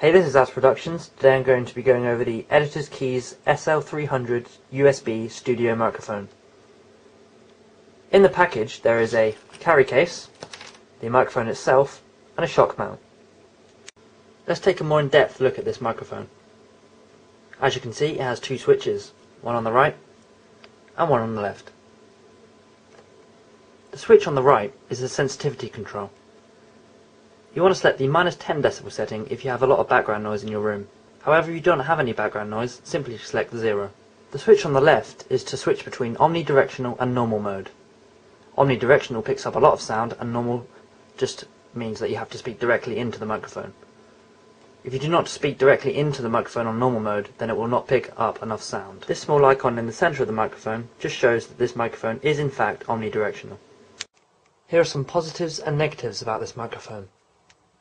Hey, this is Adz Productions. Today I'm going to be going over the Editor's Keys SL300 USB studio microphone. In the package there is a carry case, the microphone itself, and a shock mount. Let's take a more in-depth look at this microphone. As you can see it has two switches, one on the right and one on the left. The switch on the right is the sensitivity control. You want to select the minus 10 decibel setting if you have a lot of background noise in your room. However, if you don't have any background noise, simply select the zero. The switch on the left is to switch between omnidirectional and normal mode. Omnidirectional picks up a lot of sound and normal just means that you have to speak directly into the microphone. If you do not speak directly into the microphone on normal mode, then it will not pick up enough sound. This small icon in the center of the microphone just shows that this microphone is in fact omnidirectional. Here are some positives and negatives about this microphone.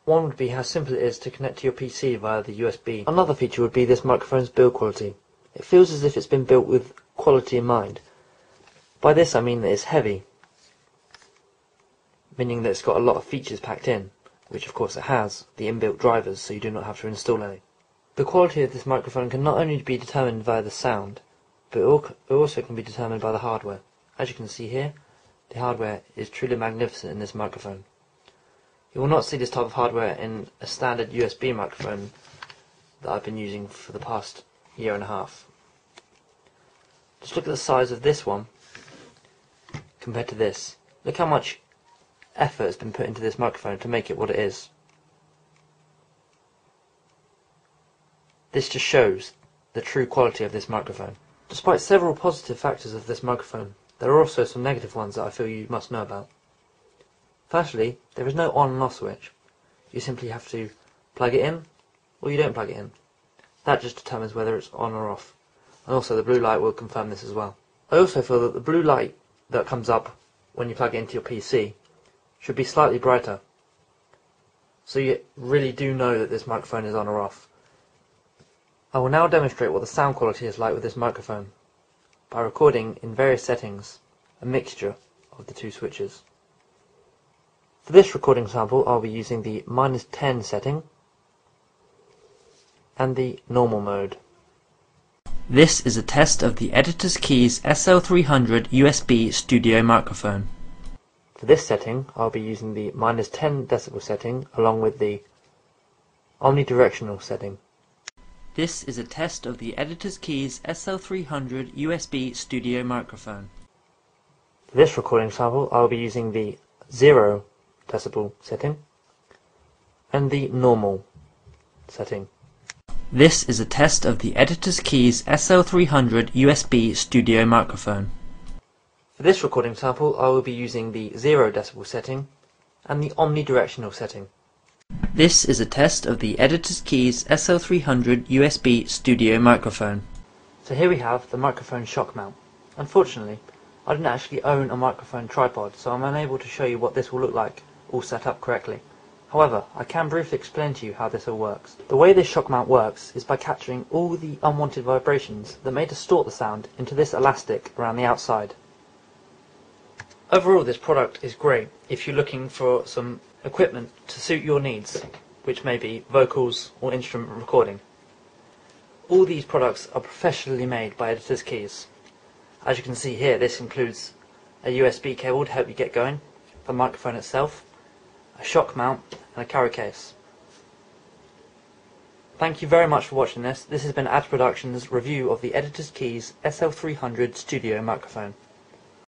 One would be how simple it is to connect to your PC via the USB. Another feature would be this microphone's build quality. It feels as if it's been built with quality in mind. By this I mean that it's heavy, meaning that it's got a lot of features packed in, which of course it has, the inbuilt drivers, so you do not have to install any. The quality of this microphone can not only be determined via the sound, but it also can be determined by the hardware. As you can see here, the hardware is truly magnificent in this microphone. You will not see this type of hardware in a standard USB microphone that I've been using for the past year and a half. Just look at the size of this one compared to this. Look how much effort has been put into this microphone to make it what it is. This just shows the true quality of this microphone. Despite several positive factors of this microphone, there are also some negative ones that I feel you must know about. Firstly, there is no on and off switch. You simply have to plug it in, or you don't plug it in. That just determines whether it's on or off. And also the blue light will confirm this as well. I also feel that the blue light that comes up when you plug it into your PC should be slightly brighter. So you really do know that this microphone is on or off. I will now demonstrate what the sound quality is like with this microphone by recording in various settings a mixture of the two switches. For this recording sample I'll be using the minus 10 setting and the normal mode. This is a test of the Editor's Keys SL300 USB studio microphone. For this setting I'll be using the minus 10 decibel setting along with the omnidirectional setting. This is a test of the Editor's Keys SL300 USB studio microphone. For this recording sample I'll be using the 0 decibel setting and the normal setting. This is a test of the Editor's Keys SL300 USB studio microphone. For this recording sample I will be using the 0 decibel setting and the omnidirectional setting. This is a test of the Editor's Keys SL300 USB studio microphone. So here we have the microphone shock mount. Unfortunately, I didn't actually own a microphone tripod, so I'm unable to show you what this will look like all set up correctly. However, I can briefly explain to you how this all works. The way this shock mount works is by capturing all the unwanted vibrations that may distort the sound into this elastic around the outside. Overall this product is great if you're looking for some equipment to suit your needs, which may be vocals or instrument recording. All these products are professionally made by Editor's Keys. As you can see here, this includes a USB cable to help you get going, the microphone itself, a shock mount and a carry case. Thank you very much for watching this. This has been Adz Productions review of the Editor's Keys SL300 studio microphone.